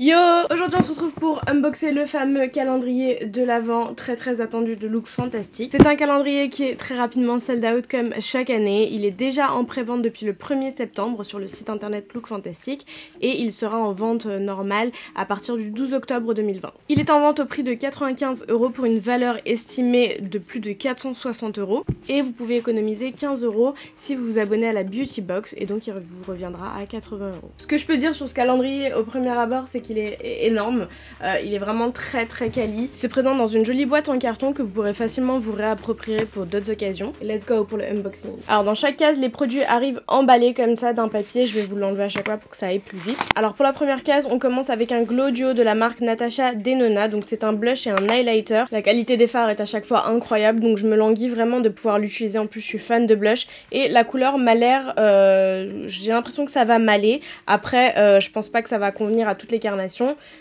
Yo Aujourd'hui on se retrouve pour unboxer le fameux calendrier de l'Avent très très attendu de Look Fantastique. C'est un calendrier qui est très rapidement sold out comme chaque année. Il est déjà en pré-vente depuis le 1er septembre sur le site internet Look Fantastique et il sera en vente normale à partir du 12 octobre 2020. Il est en vente au prix de 95 euros pour une valeur estimée de plus de 460 euros et vous pouvez économiser 15 euros si vous vous abonnez à la Beauty Box et donc il vous reviendra à 80 euros. Ce que je peux dire sur ce calendrier au premier abord c'est qu'il est énorme. Euh, il est vraiment très très quali. Il se présente dans une jolie boîte en carton que vous pourrez facilement vous réapproprier pour d'autres occasions. Let's go pour le unboxing. Alors dans chaque case, les produits arrivent emballés comme ça d'un papier. Je vais vous l'enlever à chaque fois pour que ça aille plus vite. Alors pour la première case, on commence avec un glow duo de la marque Natasha Denona. Donc c'est un blush et un highlighter. La qualité des fards est à chaque fois incroyable. Donc je me languis vraiment de pouvoir l'utiliser. En plus, je suis fan de blush. Et la couleur m'a l'air... Euh, j'ai l'impression que ça va m'aller. Après, euh, je pense pas que ça va convenir à toutes les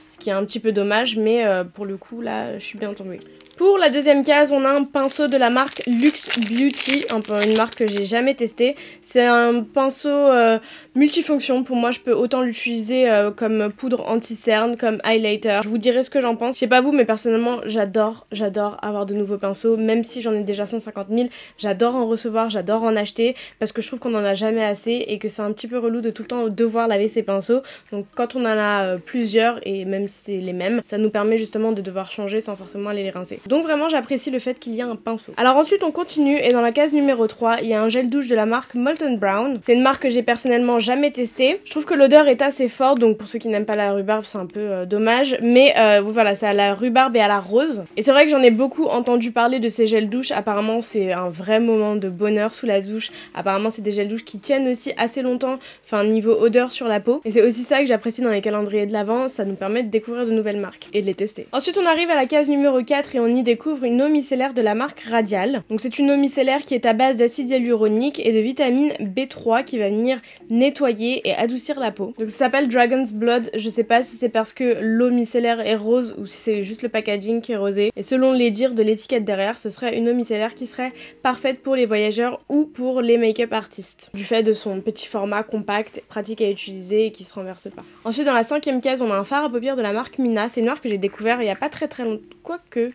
ce qui est un petit peu dommage, mais euh, pour le coup, là, je suis bien tombée. Pour la deuxième case, on a un pinceau de la marque Luxe Beauty, une marque que j'ai jamais testée. C'est un pinceau euh, multifonction. Pour moi, je peux autant l'utiliser euh, comme poudre anti-cerne, comme highlighter. Je vous dirai ce que j'en pense. Je sais pas vous, mais personnellement, j'adore, j'adore avoir de nouveaux pinceaux. Même si j'en ai déjà 150 000, j'adore en recevoir, j'adore en acheter parce que je trouve qu'on en a jamais assez et que c'est un petit peu relou de tout le temps devoir laver ses pinceaux. Donc quand on en a euh, plusieurs et même si c'est les mêmes, ça nous permet justement de devoir changer sans forcément aller les rincer. Donc vraiment j'apprécie le fait qu'il y ait un pinceau. Alors ensuite on continue et dans la case numéro 3 il y a un gel douche de la marque Molten Brown. C'est une marque que j'ai personnellement jamais testée. Je trouve que l'odeur est assez forte donc pour ceux qui n'aiment pas la rhubarbe c'est un peu euh, dommage. Mais euh, voilà c'est à la rhubarbe et à la rose. Et c'est vrai que j'en ai beaucoup entendu parler de ces gels douche. Apparemment c'est un vrai moment de bonheur sous la douche. Apparemment c'est des gels douche qui tiennent aussi assez longtemps. Enfin niveau odeur sur la peau. Et c'est aussi ça que j'apprécie dans les calendriers de l'avant. Ça nous permet de découvrir de nouvelles marques et de les tester. Ensuite on arrive à la case numéro 4 et on y découvre une eau micellaire de la marque Radial. Donc c'est une eau micellaire qui est à base d'acide hyaluronique et de vitamine B3 qui va venir nettoyer et adoucir la peau. Donc ça s'appelle Dragon's Blood. Je sais pas si c'est parce que l'eau micellaire est rose ou si c'est juste le packaging qui est rosé. Et selon les dires de l'étiquette derrière, ce serait une eau micellaire qui serait parfaite pour les voyageurs ou pour les make-up artistes. Du fait de son petit format compact, pratique à utiliser et qui se renverse pas. Ensuite dans la cinquième case on a un fard à paupières de la marque Mina. C'est une marque que j'ai découvert il y a pas très très longtemps. Quoique,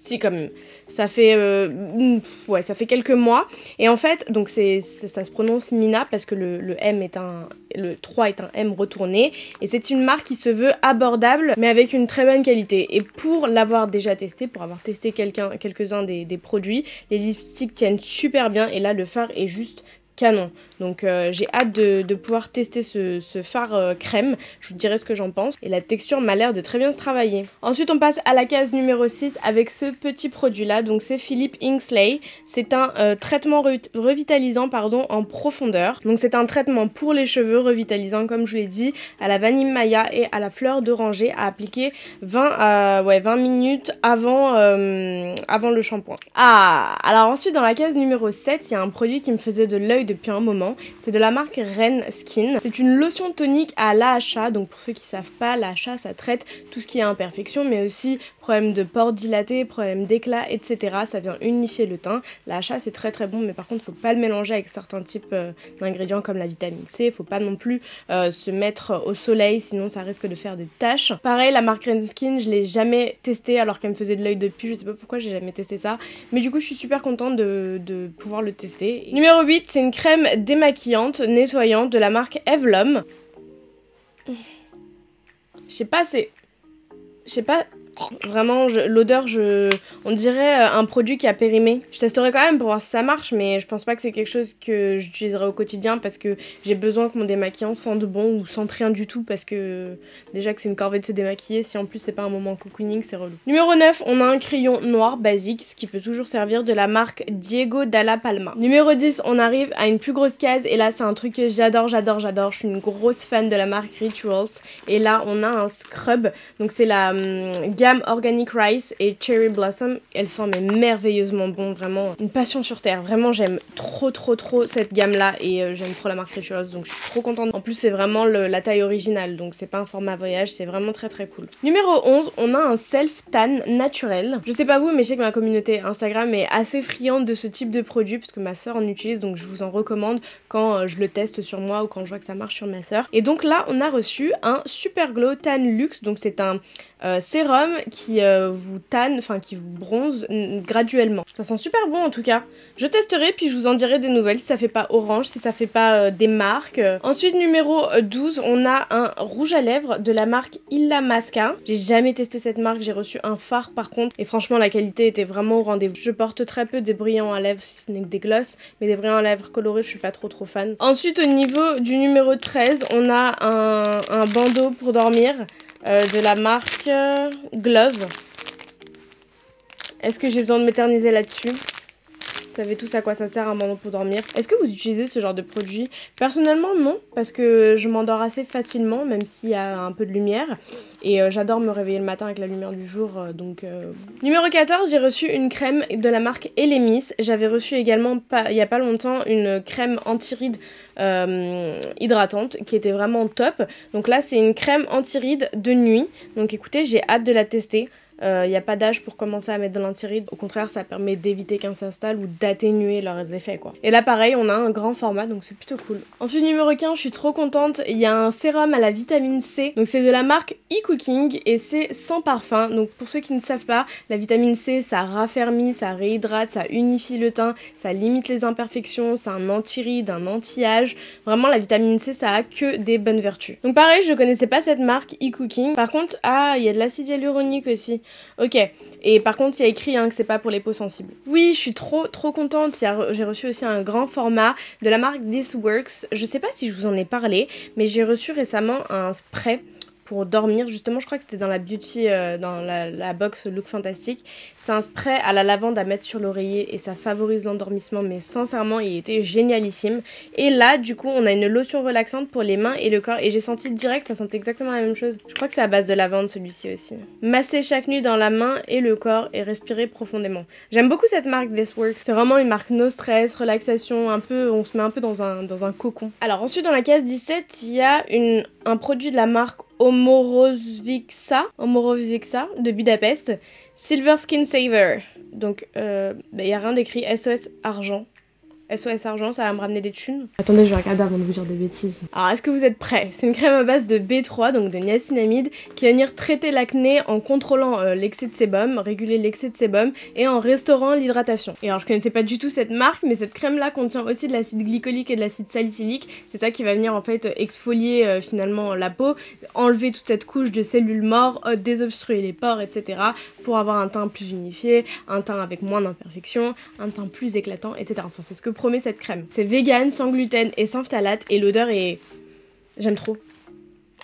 si quand même. Ça fait euh, ouais, ça fait quelques mois et en fait, donc ça se prononce Mina parce que le, M est un le 3 est un M retourné et c'est une marque qui se veut abordable mais avec une très bonne qualité. Et pour l'avoir déjà testé, pour avoir testé quelques-uns des, produits, les lipsticks tiennent super bien et là le phare est juste canon. Donc euh, j'ai hâte de, pouvoir tester ce, phare euh, crème. Je vous dirai ce que j'en pense. Et la texture m'a l'air de très bien se travailler. Ensuite on passe à la case numéro 6 avec ce petit produit là. Donc c'est Philippe Inksley. C'est un euh, traitement revitalisant pardon, en profondeur. Donc c'est un traitement pour les cheveux revitalisant comme je l'ai dit à la vanille maya et à la fleur d'oranger à appliquer 20, ouais, 20 minutes avant, avant le shampoing. Ah alors ensuite dans la case numéro 7 il y a un produit qui me faisait de l'œil depuis un moment. C'est de la marque Ren Skin. C'est une lotion tonique à l'AHA. Donc pour ceux qui savent pas, l'AHA ça traite tout ce qui est imperfection mais aussi problème de pores dilatés, problème d'éclat, etc. Ça vient unifier le teint. L'AHA c'est très très bon mais par contre faut pas le mélanger avec certains types euh, d'ingrédients comme la vitamine C. Faut pas non plus euh, se mettre au soleil sinon ça risque de faire des taches. Pareil la marque Ren Skin je l'ai jamais testé alors qu'elle me faisait de l'œil depuis. Je sais pas pourquoi j'ai jamais testé ça. Mais du coup je suis super contente de, de pouvoir le tester. Numéro 8 c'est une crème démaquillante, nettoyante de la marque Evlom. Je sais pas, c'est... Je sais pas, Vraiment, l'odeur, je, on dirait euh, un produit qui a périmé. Je testerai quand même pour voir si ça marche, mais je pense pas que c'est quelque chose que j'utiliserai au quotidien parce que j'ai besoin que mon démaquillant sente bon ou sente rien du tout parce que déjà que c'est une corvée de se démaquiller, si en plus c'est pas un moment cocooning, c'est relou. Numéro 9, on a un crayon noir basique, ce qui peut toujours servir de la marque Diego Dalla Palma. Numéro 10, on arrive à une plus grosse case et là c'est un truc que j'adore, j'adore, j'adore. Je suis une grosse fan de la marque Rituals et là on a un scrub, donc c'est la hum, Organic Rice et Cherry Blossom. Elle sent mais merveilleusement bon, vraiment une passion sur terre. Vraiment j'aime trop trop trop cette gamme là et euh, j'aime trop la marque Rituals donc je suis trop contente. En plus c'est vraiment la taille originale donc c'est pas un format voyage, c'est vraiment très très cool. Numéro 11, on a un self tan naturel. Je sais pas vous mais je sais que ma communauté Instagram est assez friande de ce type de produit parce que ma soeur en utilise donc je vous en recommande quand euh, je le teste sur moi ou quand je vois que ça marche sur ma soeur. Et donc là on a reçu un Super Glow Tan Luxe donc c'est un euh, sérum qui euh, vous tanne, enfin qui vous bronze graduellement. Ça sent super bon en tout cas. Je testerai puis je vous en dirai des nouvelles si ça fait pas orange, si ça fait pas euh, des marques. Ensuite numéro 12, on a un rouge à lèvres de la marque Illa Masca. J'ai jamais testé cette marque, j'ai reçu un phare par contre et franchement la qualité était vraiment au rendez-vous. Je porte très peu des brillants à lèvres si ce n'est que des glosses, mais des brillants à lèvres colorés je suis pas trop trop fan. Ensuite au niveau du numéro 13, on a un, un bandeau pour dormir. Euh, de la marque euh, Glove. Est-ce que j'ai besoin de m'éterniser là-dessus? Savez tous à quoi ça sert un bandeau pour dormir. Est-ce que vous utilisez ce genre de produit? Personnellement non, parce que je m'endors assez facilement, même s'il y a un peu de lumière. Et euh, j'adore me réveiller le matin avec la lumière du jour, donc... Numéro 14, j'ai reçu une crème de la marque Elemis. J'avais reçu également, il n'y a pas longtemps, une crème anti-rides euh, hydratante qui était vraiment top. Donc là, c'est une crème anti-rides de nuit. Donc écoutez, j'ai hâte de la tester. Il euh, n'y a pas d'âge pour commencer à mettre de l'antiride. Au contraire, ça permet d'éviter qu'un s'installe ou d'atténuer leurs effets quoi. Et là pareil, on a un grand format donc c'est plutôt cool. Ensuite numéro 15, je suis trop contente. Il y a un sérum à la vitamine C. Donc c'est de la marque e-cooking et c'est sans parfum. Donc pour ceux qui ne savent pas, la vitamine C ça raffermit, ça réhydrate, ça unifie le teint, ça limite les imperfections, c'est un anti-ride, un anti-âge. Vraiment la vitamine C ça a que des bonnes vertus. Donc pareil, je connaissais pas cette marque e-cooking. Par contre, ah, il y a de l'acide hyaluronique aussi. Ok. Et par contre, il y a écrit hein, que c'est pas pour les peaux sensibles. Oui, je suis trop trop contente. J'ai reçu aussi un grand format de la marque This Works. Je sais pas si je vous en ai parlé, mais j'ai reçu récemment un spray pour dormir. Justement, je crois que c'était dans la beauty, euh, dans la, box Look Fantastique. C'est un spray à la lavande à mettre sur l'oreiller et ça favorise l'endormissement. Mais sincèrement, il était génialissime. Et là, du coup, on a une lotion relaxante pour les mains et le corps. Et j'ai senti direct, ça sentait exactement la même chose. Je crois que c'est à base de lavande celui-ci aussi. Masser chaque nuit dans la main et le corps et respirer profondément. J'aime beaucoup cette marque This Works. C'est vraiment une marque no stress, relaxation, un peu, on se met un peu dans un, dans un cocon. Alors ensuite, dans la case 17, il y a une, un produit de la marque Omorovixa, Omorovixa de Budapest, Silver Skin Saver. Donc, il euh, n'y bah, a rien d'écrit SOS Argent. SOS Argent, ça va me ramener des thunes. Attendez, je vais regarder avant de vous dire des bêtises. Alors, est-ce que vous êtes prêts? C'est une crème à base de B3, donc de niacinamide, qui va venir traiter l'acné en contrôlant euh, l'excès de sébum, réguler l'excès de sébum et en restaurant l'hydratation. Et alors, je connaissais pas du tout cette marque, mais cette crème-là contient aussi de l'acide glycolique et de l'acide salicylique. C'est ça qui va venir en fait exfolier euh, finalement la peau, enlever toute cette couche de cellules mortes, euh, désobstruer les pores, etc. pour avoir un teint plus unifié, un teint avec moins d'imperfections, un teint plus éclatant, etc. Enfin, c'est ce que promet cette crème. C'est vegan, sans gluten et sans phtalate et l'odeur est... J'aime trop.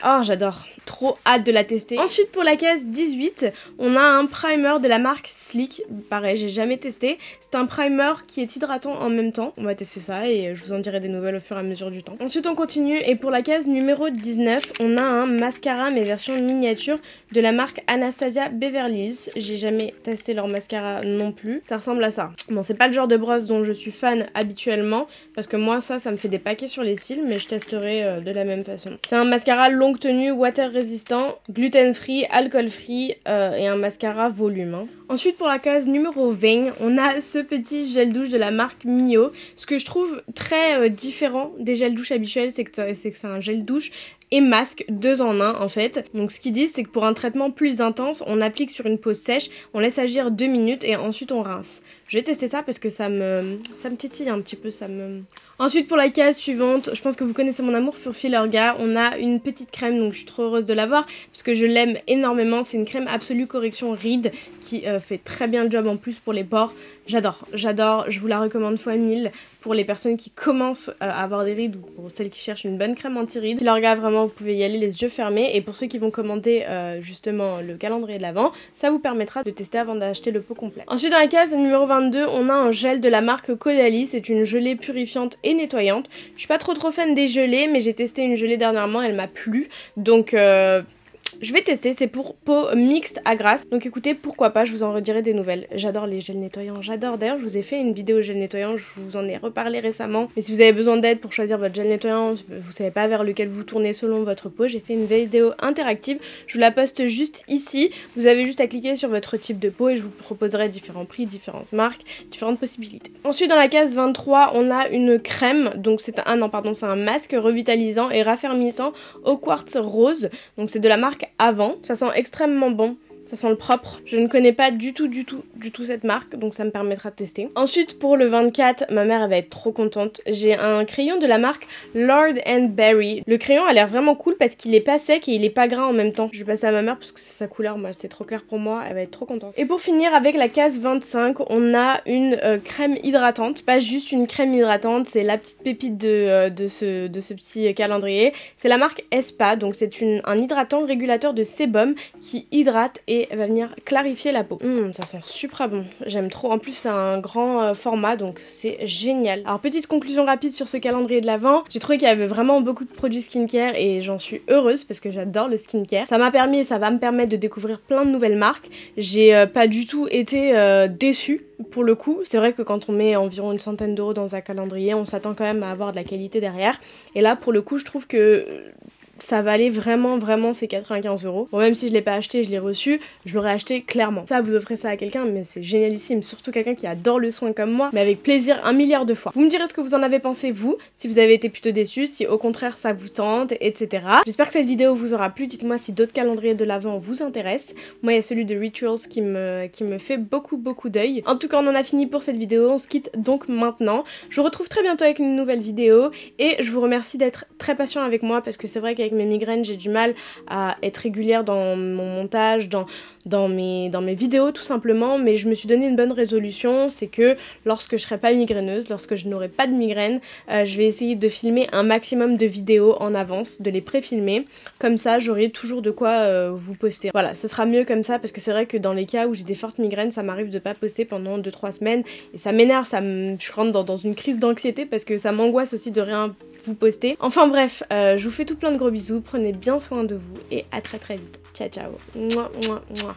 Oh, j'adore. Trop hâte de la tester. Ensuite, pour la case 18, on a un primer de la marque Slick. Pareil, j'ai jamais testé. C'est un primer qui est hydratant en même temps. On va tester ça et je vous en dirai des nouvelles au fur et à mesure du temps. Ensuite, on continue. Et pour la case numéro 19, on a un mascara, mais version miniature, de la marque Anastasia Beverly Hills. J'ai jamais testé leur mascara non plus. Ça ressemble à ça. Bon, c'est pas le genre de brosse dont je suis fan habituellement. Parce que moi, ça, ça me fait des paquets sur les cils. Mais je testerai euh, de la même façon. C'est un mascara longue tenue, water résistant, gluten free, alcool free euh, et un mascara volume. Hein. Ensuite pour la case numéro 20, on a ce petit gel douche de la marque Mio. Ce que je trouve très euh, différent des gels douches habituels, c'est que c'est un gel douche et masque deux en un en fait. Donc ce qu'ils disent c'est que pour un traitement plus intense, on applique sur une peau sèche, on laisse agir deux minutes et ensuite on rince. Je vais tester ça parce que ça me, ça me titille un petit peu, ça me... Ensuite pour la case suivante, je pense que vous connaissez mon amour pour Filorga, on a une petite crème donc je suis trop heureuse de l'avoir parce que je l'aime énormément, c'est une crème absolue correction ride qui euh, fait très bien le job en plus pour les pores. J'adore, j'adore, je vous la recommande fois 1000 pour les personnes qui commencent euh, à avoir des rides ou pour celles qui cherchent une bonne crème anti-rides. Filorga vraiment vous pouvez y aller les yeux fermés et pour ceux qui vont commander euh, justement le calendrier de l'avant, ça vous permettra de tester avant d'acheter le pot complet. Ensuite dans la case numéro 22, on a un gel de la marque Caudalie, c'est une gelée purifiante et nettoyante. Je suis pas trop trop fan des gelées, mais j'ai testé une gelée dernièrement, elle m'a plu. Donc euh, je vais tester, c'est pour peau mixte à grasse. Donc écoutez, pourquoi pas, je vous en redirai des nouvelles. J'adore les gels nettoyants, j'adore. D'ailleurs, je vous ai fait une vidéo gel nettoyant, je vous en ai reparlé récemment. Mais si vous avez besoin d'aide pour choisir votre gel nettoyant, vous savez pas vers lequel vous tournez selon votre peau, j'ai fait une vidéo interactive. Je vous la poste juste ici. Vous avez juste à cliquer sur votre type de peau et je vous proposerai différents prix, différentes marques, différentes possibilités. Ensuite, dans la case 23, on a une crème. Donc c'est un, non, pardon, c'est un masque revitalisant et raffermissant au quartz rose. Donc c'est de la marque Avant. Ça sent extrêmement bon. Ça sent le propre. Je ne connais pas du tout, du tout, du tout cette marque, donc ça me permettra de tester. Ensuite, pour le 24, ma mère elle va être trop contente. J'ai un crayon de la marque Lord and Berry. Le crayon a l'air vraiment cool parce qu'il est pas sec et il est pas gras en même temps. Je vais passer à ma mère parce que c'est sa couleur, moi c'est trop clair pour moi, elle va être trop contente. Et pour finir avec la case 25, on a une euh, crème hydratante. Pas juste une crème hydratante, c'est la petite pépite de, euh, de, ce, de ce petit calendrier. C'est la marque Espa, donc c'est un hydratant régulateur de sébum qui hydrate et va venir clarifier la peau. Hum, ça sent super bon, j'aime trop. En plus c'est un grand euh, format donc c'est génial. Alors petite conclusion rapide sur ce calendrier de l'Avent, j'ai trouvé qu'il y avait vraiment beaucoup de produits skincare et j'en suis heureuse parce que j'adore le skincare. Ça m'a permis et ça va me permettre de découvrir plein de nouvelles marques. J'ai euh, pas du tout été euh, déçue pour le coup. C'est vrai que quand on met environ une centaine d'euros dans un calendrier, on s'attend quand même à avoir de la qualité derrière. Et là pour le coup je trouve que ça valait vraiment vraiment ces 95 euros. Bon même si je l'ai pas acheté, je l'ai reçu, je l'aurais acheté clairement. Ça vous offrez ça à quelqu'un mais c'est génialissime, surtout quelqu'un qui adore le soin comme moi, mais avec plaisir un milliard de fois. Vous me direz ce que vous en avez pensé vous, si vous avez été plutôt déçu, si au contraire ça vous tente, etc. J'espère que cette vidéo vous aura plu, dites-moi si d'autres calendriers de l'avant vous intéressent. Moi il y a celui de Rituals qui me, qui me fait beaucoup beaucoup d'œil. En tout cas on en a fini pour cette vidéo, on se quitte donc maintenant. Je vous retrouve très bientôt avec une nouvelle vidéo et je vous remercie d'être très patient avec moi parce que c'est vrai qu'avec mes migraines, j'ai du mal à être régulière dans mon montage, dans, mes, vidéos tout simplement, mais je me suis donné une bonne résolution, c'est que lorsque je serai pas migraineuse, lorsque je n'aurai pas de migraine, euh, je vais essayer de filmer un maximum de vidéos en avance, de les pré-filmer, comme ça j'aurai toujours de quoi euh, vous poster. Voilà, ce sera mieux comme ça parce que c'est vrai que dans les cas où j'ai des fortes migraines, ça m'arrive de pas poster pendant 2-3 semaines. Et ça m'énerve, ça me... je rentre dans une crise d'anxiété parce que ça m'angoisse aussi de rien vous poster. Enfin bref, euh, je vous fais tout plein de gros bisous, prenez bien soin de vous et à très très vite. Ciao ciao. Mouah, mouah, mouah.